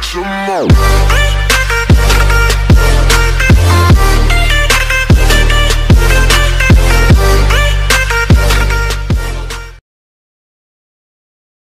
get your.